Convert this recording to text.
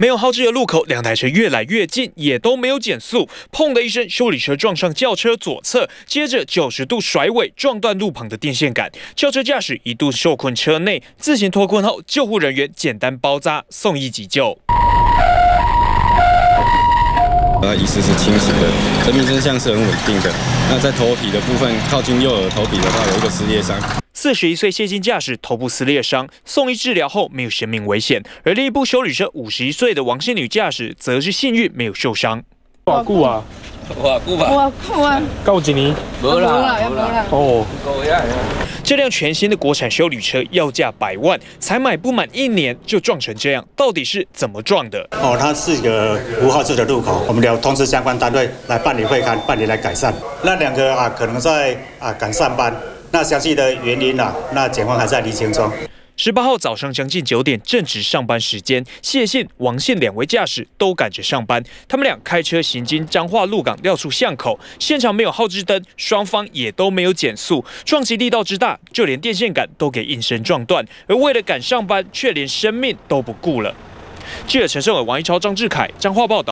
没有号志的路口，两台车越来越近，也都没有减速。砰的一声，修理车撞上轿车左侧，接着九十度甩尾，撞断路旁的电线杆。轿车驾驶一度受困车内，自行脱困后，救护人员简单包扎，送医急救。那意识是清醒的，生命真相是很稳定的。那在头皮的部分，靠近右耳头皮的话，有一个撕裂伤。四十一岁谢姓驾驶头部撕裂伤，送医治疗后没有生命危险。而另一部修理车五十一岁的王姓女驾驶则是幸运没有受伤。哇久啊！哇久啊！哇久啊！够一年？无啦，无啦。哦，够呀。这辆全新的国产修理车要价百万，才买不满一年就撞成这样，到底是怎么撞的？哦，它是一个无号志的路口，我们要通知相关单位来办理会勘，办理来改善。那两个啊，可能在啊赶上班。那详细的原因呢？那检方还在厘清中。十八号早上将近九点，正值上班时间，谢信、王信两位驾驶都赶着上班。他们俩开车行经彰化鹿港料处巷口，现场没有号志灯，双方也都没有减速，撞击力道之大，就连电线杆都给应声撞断。而为了赶上班，却连生命都不顾了。记者陈胜伟、王一超、张志凯彰化报道。